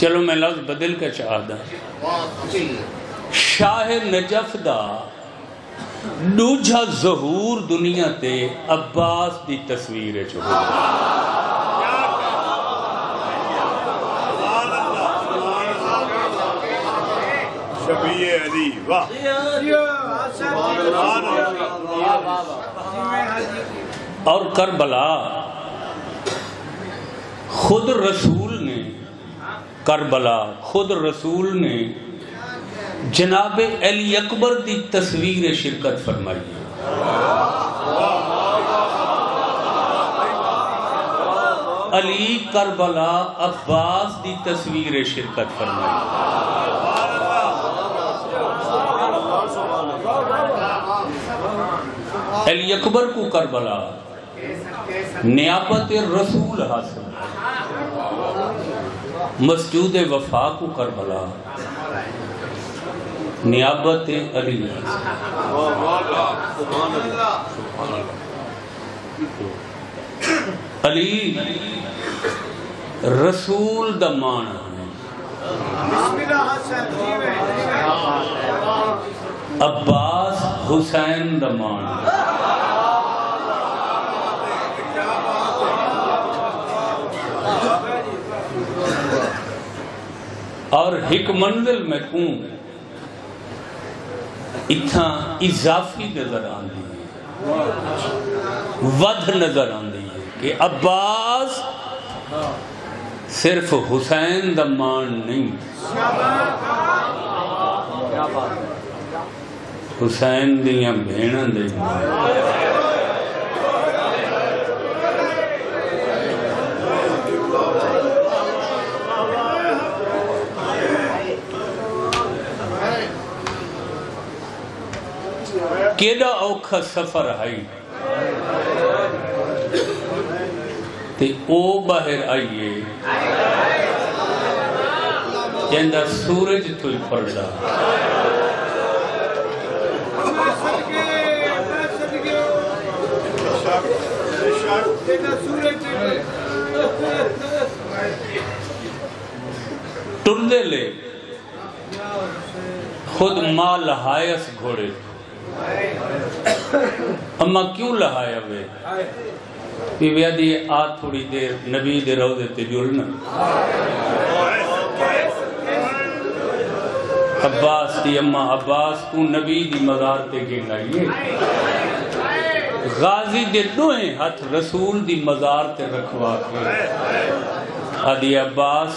चलो मैं लफ्ज बदल के चाहदा शाह नजफ दा दूजा जहूर दुनिया ते अब्बास दी तस्वीर और करबला खुद रसूल करबला, खुद रसूल ने जनाब अली अकबर की तस्वीर शिरकत फरमाई। अली करबला अब्बास की तस्वीर शिरकत फरमाई। अली अकबर को करबला, नियापत रसूल हासिल। मस्जूद वफा को करबला। नियाबत अली। अली रसूल दा मान अब्बास हुसैन द मान और हिक मंजिल में कूं इथा इजाफी नज़र आती है। वध नज़र आती है कि अब्बास सिर्फ़ हुसैन दा मान नहीं। हुसैन दियाँ भेणां दे केड़ा औखा सफ़र है? ते ओ बाहर आइए। कहंदा, सूरज तुई पड़दा टुरदे ले, खुद माँ लहायस घोड़े। अम्मा क्यों लहाया वे? दी आ थोड़ी देर नबी दे रोज़े ते अब्बास दी अम्मा, अब्बास, तू नबी दी मजार ते गिन आइए गाजी दे दोए हाथ रसूल दी मजार ते रखवा के। आदि अब्बास,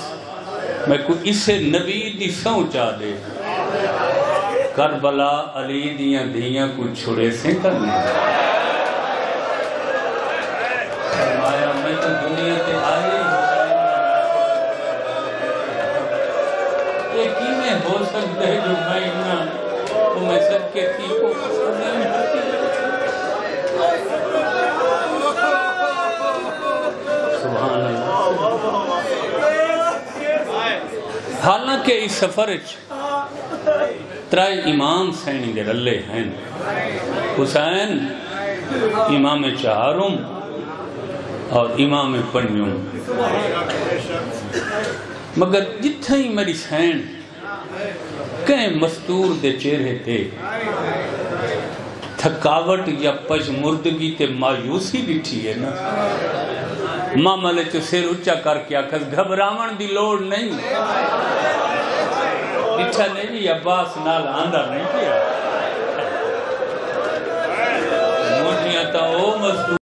मैं को इसे नबी दी सौं चा दे। करबला अली दियाँ धियाँ को छुड़े से करने तो दुनिया आए हुसैन दा ये किमें सकता जो मैं इतना मैं सबके थी। को नहीं होती सुभान अल्लाह। हालाँकि इस सफ़र त्राई इमाम सैनी दे रले हैं। हुसैन, इमाम चारुम और इमाम पंजुम मगर जिथे ही मेरी सैन कहीं मस्तूर दे चेहरे ते थकावट या पशमुर्दगी ते मायूसी दिठी है ना। मामले च सिर उच्चा करके आखस घबरावन की लोड़ नहीं। इच्छा नहीं जी अब्बास नाल आंदा नहीं किया। मुझे तो वो मजदूर।